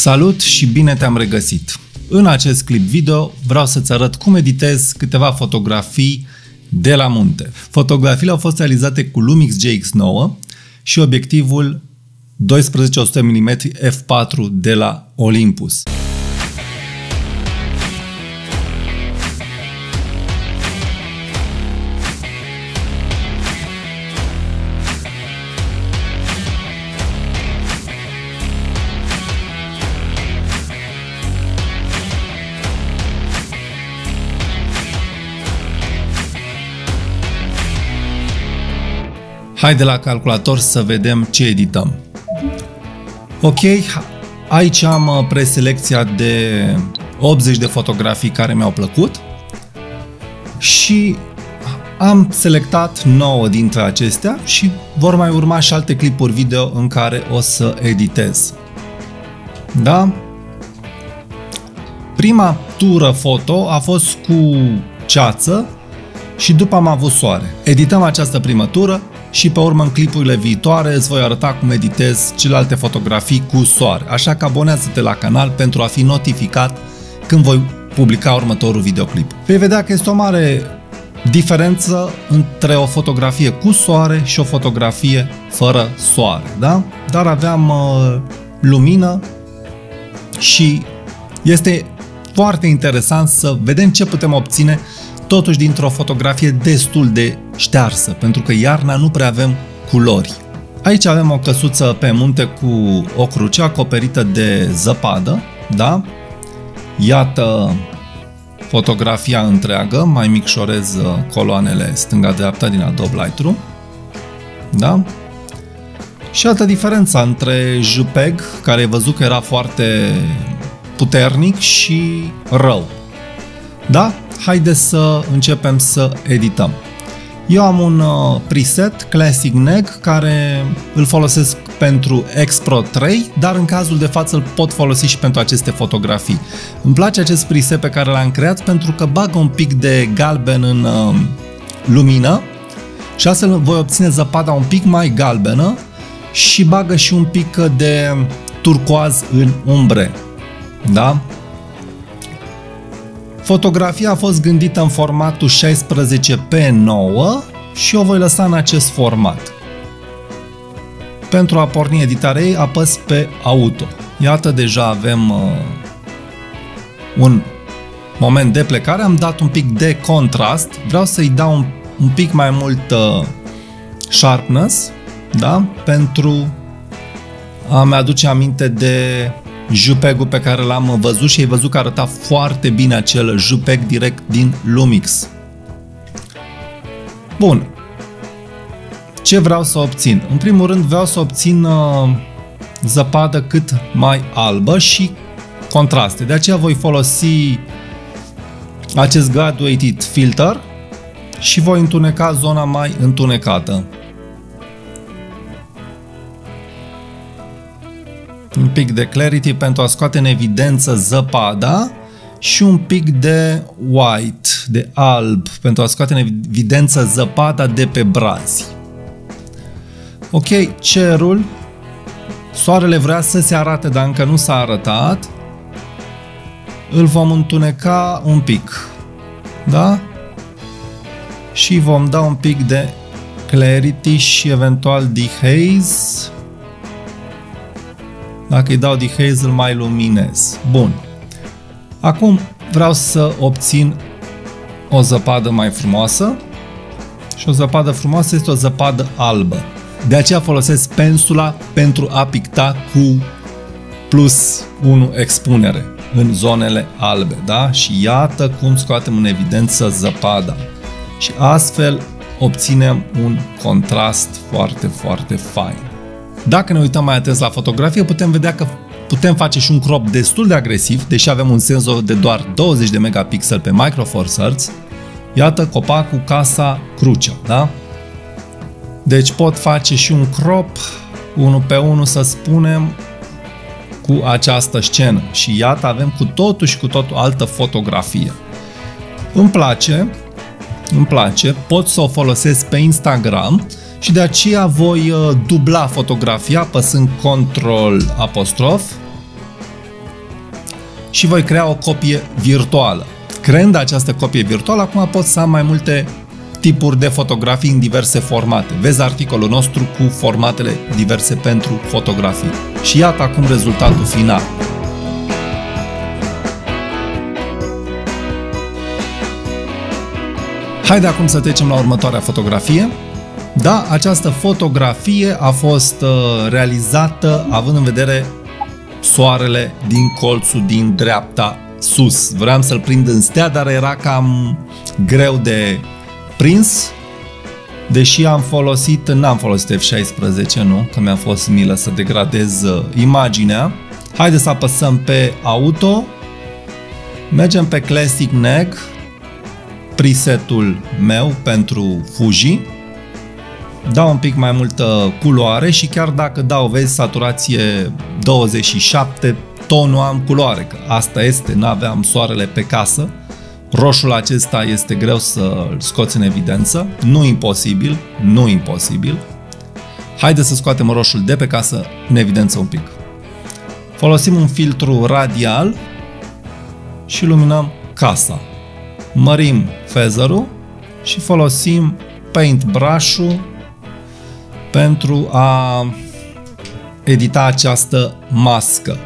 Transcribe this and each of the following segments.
Salut și bine te-am regăsit! În acest clip video vreau să-ți arăt cum editez câteva fotografii de la munte. Fotografiile au fost realizate cu Lumix GX9 și obiectivul 12 mm f4 de la Olympus. Hai de la calculator să vedem ce edităm. Ok, aici am uh, preselecția de 80 de fotografii care mi-au plăcut și am selectat 9 dintre acestea și vor mai urma și alte clipuri video în care o să editez. Da? Prima tură foto a fost cu ceață și după am avut soare. Edităm această primă tură și pe urmă în clipurile viitoare îți voi arăta cum editez celelalte fotografii cu soare. Așa că abonează-te la canal pentru a fi notificat când voi publica următorul videoclip. Vei vedea că este o mare diferență între o fotografie cu soare și o fotografie fără soare, da? Dar aveam uh, lumină și este foarte interesant să vedem ce putem obține totuși dintr-o fotografie destul de ștearsă, pentru că iarna nu prea avem culori. Aici avem o căsuță pe munte cu o cruce acoperită de zăpadă, da? Iată fotografia întreagă, mai micșorez uh, coloanele stânga-dreapta din Adobe Lightroom, da? Și altă diferența între JPEG, care ai văzut că era foarte puternic și rău. Da? Haideți să începem să edităm. Eu am un uh, preset Classic Neg care îl folosesc pentru X-Pro 3, dar în cazul de față îl pot folosi și pentru aceste fotografii. Îmi place acest preset pe care l-am creat pentru că bagă un pic de galben în uh, lumină și astfel voi obține zăpada un pic mai galbenă și bagă și un pic de turcoaz în umbre. Da? Fotografia a fost gândită în formatul 16 p 9 și o voi lăsa în acest format. Pentru a porni editarea ei, apăs pe Auto. Iată, deja avem uh, un moment de plecare. Am dat un pic de contrast. Vreau să-i dau un, un pic mai mult uh, sharpness, da? Pentru a-mi aduce aminte de JPEG-ul pe care l-am văzut și ai văzut că arăta foarte bine acel JPEG direct din Lumix. Bun. Ce vreau să obțin? În primul rând vreau să obțin uh, zăpadă cât mai albă și contraste. De aceea voi folosi acest graduated filter și voi întuneca zona mai întunecată. Pic de clarity pentru a scoate în evidență zăpada și un pic de white, de alb, pentru a scoate în evidență zăpada de pe brazi. Ok, cerul, soarele vrea să se arate, dar încă nu s-a arătat. Îl vom întuneca un pic, da? Și vom da un pic de clarity și eventual dehaze dacă îi dau dehaze, îl mai luminez. Bun. Acum vreau să obțin o zăpadă mai frumoasă și o zăpadă frumoasă este o zăpadă albă. De aceea folosesc pensula pentru a picta cu plus 1 expunere în zonele albe, da? Și iată cum scoatem în evidență zăpada. Și astfel obținem un contrast foarte, foarte fain. Dacă ne uităm mai atent la fotografie, putem vedea că putem face și un crop destul de agresiv, deși avem un senzor de doar 20 de megapixel pe Micro Four Thirds. Iată copacul Casa Crucea, da? Deci pot face și un crop, unul pe unul să spunem, cu această scenă. Și iată avem cu totul și cu totul altă fotografie. Îmi place, îmi place, pot să o folosesc pe Instagram, și de aceea voi uh, dubla fotografia apăsând Ctrl apostrof și voi crea o copie virtuală. Creând această copie virtuală, acum pot să am mai multe tipuri de fotografii în diverse formate. Vezi articolul nostru cu formatele diverse pentru fotografii. Și iată acum rezultatul final. Haide acum să trecem la următoarea fotografie. Da, această fotografie a fost uh, realizată având în vedere soarele din colțul din dreapta sus. Vreau să-l prind în stea, dar era cam greu de prins. Deși am folosit, n-am folosit F16, nu, că mi-a fost milă să degradez uh, imaginea. Haideți să apăsăm pe Auto. Mergem pe Classic Neg, presetul meu pentru Fuji. Dau un pic mai multă culoare și chiar dacă dau, vezi, saturație 27, tonul am culoare, că asta este, nu aveam soarele pe casă. Roșul acesta este greu să-l scoți în evidență, nu imposibil, nu imposibil. Haideți să scoatem roșul de pe casă în evidență un pic. Folosim un filtru radial și luminăm casa mărim feather și folosim paintbrush-ul pentru a edita această mască.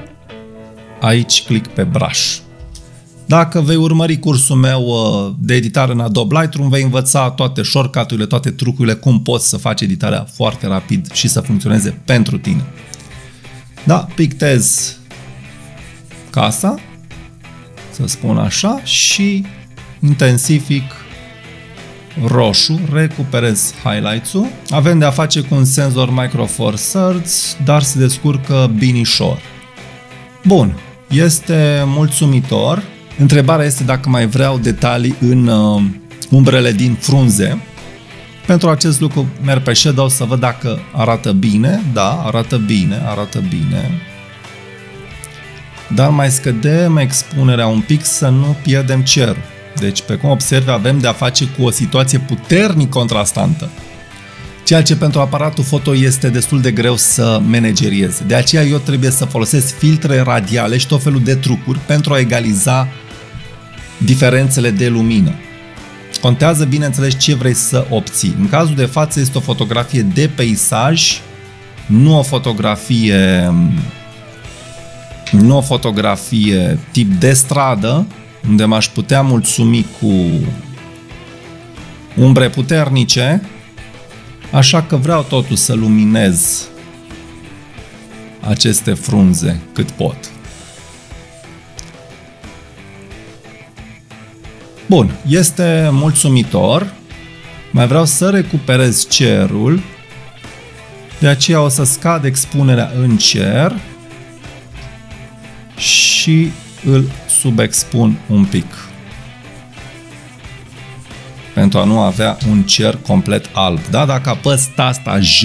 Aici click pe brush. Dacă vei urmări cursul meu uh, de editare în Adobe Lightroom, vei învăța toate shortcut-urile, toate trucurile, cum poți să faci editarea foarte rapid și să funcționeze pentru tine. Da, pictez casa, să spun așa, și intensific roșu, recuperez highlights-ul. Avem de a face cu un senzor Micro Four Thirds, dar se descurcă binișor. Bun, este mulțumitor. Întrebarea este dacă mai vreau detalii în uh, umbrele din frunze. Pentru acest lucru merg pe Shadow să văd dacă arată bine. Da, arată bine, arată bine. Dar mai scădem expunerea un pic să nu pierdem cerul. Deci, pe cum observi, avem de a face cu o situație puternic contrastantă. Ceea ce pentru aparatul foto este destul de greu să managerieze. De aceea eu trebuie să folosesc filtre radiale și tot felul de trucuri pentru a egaliza diferențele de lumină. Contează, bineînțeles, ce vrei să obții. În cazul de față este o fotografie de peisaj, nu o fotografie nu o fotografie tip de stradă, unde m-aș putea mulțumi cu umbre puternice, așa că vreau totuși să luminez aceste frunze cât pot. Bun, este mulțumitor. Mai vreau să recuperez cerul. De aceea o să scad expunerea în cer și îl subexpun un pic pentru a nu avea un cer complet alb. Da? Dacă apăs tasta J,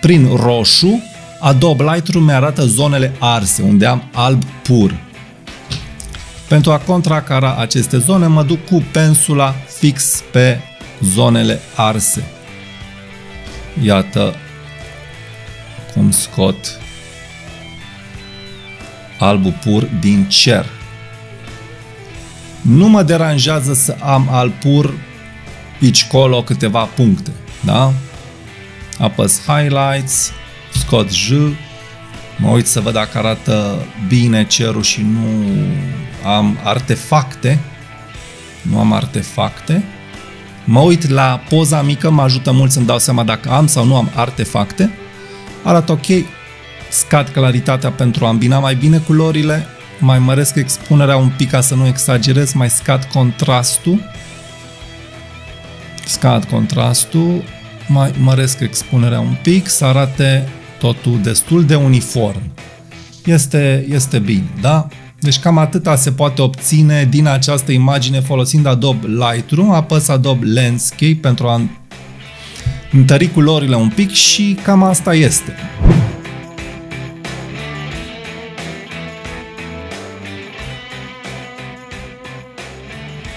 prin roșu, Adobe Lightroom mi-arată zonele arse, unde am alb pur. Pentru a contracara aceste zone, mă duc cu pensula fix pe zonele arse. Iată cum scot albul pur din cer. Nu mă deranjează să am al pur aici colo câteva puncte, da? Apăs highlights, scot J, mă uit să văd dacă arată bine cerul și nu am artefacte, nu am artefacte. Mă uit la poza mică, mă ajută mult să-mi dau seama dacă am sau nu am artefacte. Arată ok, scad claritatea pentru a îmbina mai bine culorile, mai măresc expunerea un pic ca să nu exagerez, mai scad contrastul, scad contrastul, mai măresc expunerea un pic, să arate totul destul de uniform. Este, este bine, da? Deci cam atâta se poate obține din această imagine folosind Adobe Lightroom, apăs Adobe Landscape pentru a întări culorile un pic și cam asta este.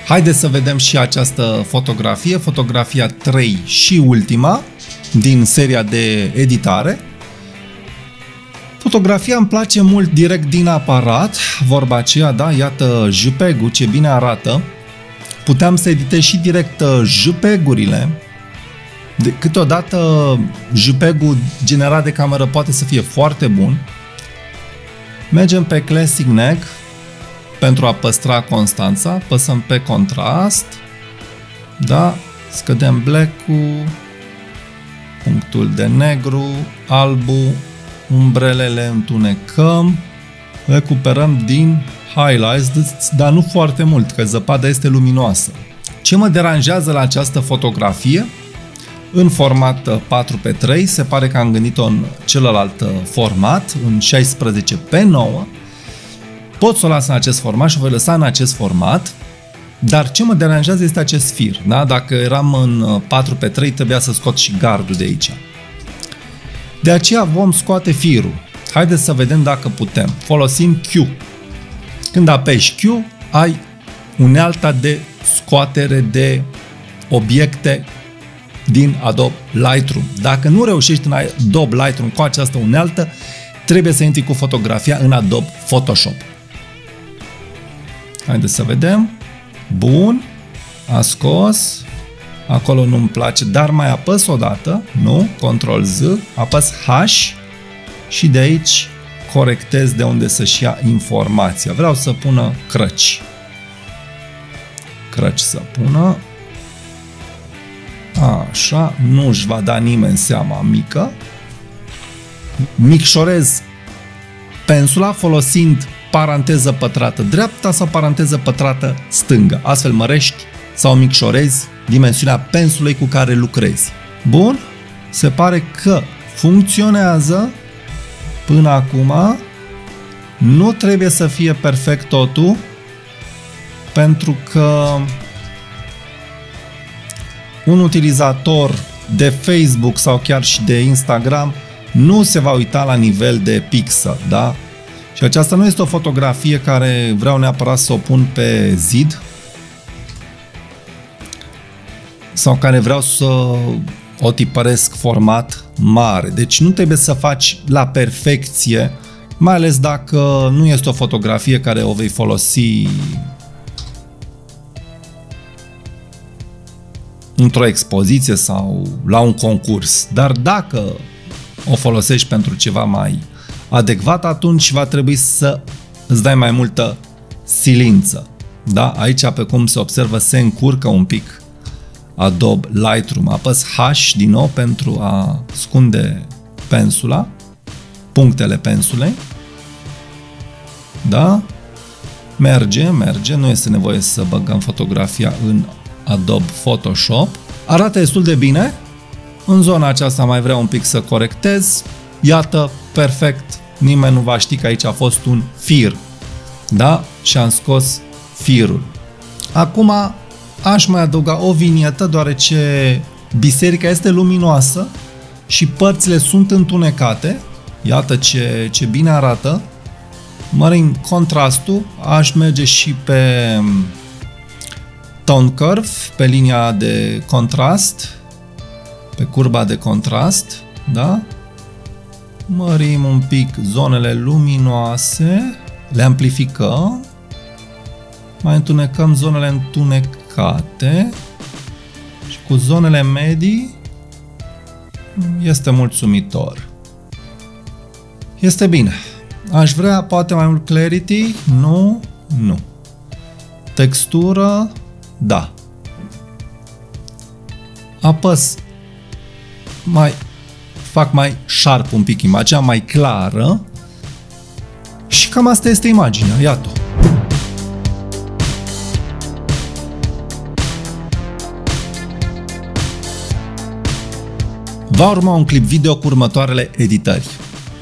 Haideți să vedem și această fotografie, fotografia 3 și ultima din seria de editare. Fotografia îmi place mult direct din aparat, vorba aceea, da, iată JPEG-ul ce bine arată. Puteam să editez și direct uh, JPEG-urile. De, câteodată JPEG-ul generat de cameră poate să fie foarte bun. Mergem pe Classic NEG pentru a păstra constanța, păsăm pe contrast, da, scădem black-ul, punctul de negru, albu, umbrelele întunecăm, recuperăm din highlights, dar nu foarte mult, că zăpada este luminoasă. Ce mă deranjează la această fotografie? În format 4x3, se pare că am gândit-o în celălalt format, în 16x9. Pot să o las în acest format și o voi lăsa în acest format, dar ce mă deranjează este acest fir. Da? Dacă eram în 4x3, trebuia să scot și gardul de aici. De aceea vom scoate firul. Haideți să vedem dacă putem. Folosim Q. Când apeși Q, ai unealta de scoatere de obiecte din Adobe Lightroom. Dacă nu reușești în Adobe Lightroom cu această unealtă, trebuie să intri cu fotografia în Adobe Photoshop. Haideți să vedem. Bun. A scos. Acolo nu-mi place, dar mai apăs o dată, nu, Ctrl Z, apăs H și de aici corectez de unde să-și ia informația. Vreau să pună crăci. Crăci să pună. Așa, nu își va da nimeni seama mică. Micșorez pensula folosind paranteză pătrată dreapta sau paranteză pătrată stângă. Astfel mărești sau micșorezi dimensiunea pensului cu care lucrezi. Bun, se pare că funcționează până acum. Nu trebuie să fie perfect totul, pentru că un utilizator de Facebook sau chiar și de Instagram nu se va uita la nivel de pixel, da? Și aceasta nu este o fotografie care vreau neapărat să o pun pe zid, sau care vreau să o tipăresc format mare. Deci nu trebuie să faci la perfecție, mai ales dacă nu este o fotografie care o vei folosi într-o expoziție sau la un concurs. Dar dacă o folosești pentru ceva mai adecvat, atunci va trebui să îți dai mai multă silință. Da? Aici, pe cum se observă, se încurcă un pic Adobe Lightroom. Apăs H din nou pentru a scunde pensula, punctele pensulei. Da? Merge, merge, nu este nevoie să băgăm fotografia în Adobe Photoshop. Arată destul de bine. În zona aceasta mai vreau un pic să corectez. Iată, perfect, nimeni nu va ști că aici a fost un fir. Da? Și am scos firul. Acum aș mai adăuga o vinietă, deoarece biserica este luminoasă și părțile sunt întunecate. Iată ce, ce bine arată. Mărim contrastul, aș merge și pe tone curve, pe linia de contrast, pe curba de contrast, da? Mărim un pic zonele luminoase, le amplificăm, mai întunecăm zonele întunecate și cu zonele medii este mulțumitor. Este bine. Aș vrea poate mai mult clarity? Nu, nu. Textură? Da. Apăs mai fac mai sharp un pic imaginea, mai clară și cam asta este imaginea, iată. Va urma un clip video cu următoarele editări.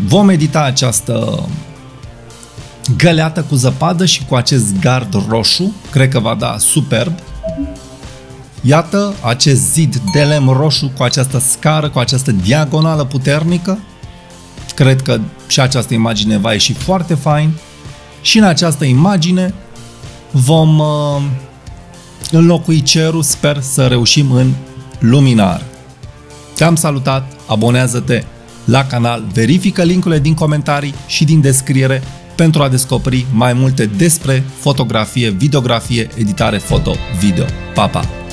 Vom edita această găleată cu zăpadă și cu acest gard roșu, cred că va da superb. Iată acest zid de lemn roșu cu această scară, cu această diagonală puternică. Cred că și această imagine va ieși foarte fain. Și în această imagine vom uh, înlocui cerul, sper să reușim în luminar. Te-am salutat, abonează-te la canal, verifică linkurile din comentarii și din descriere pentru a descoperi mai multe despre fotografie, videografie, editare foto, video. Pa, pa!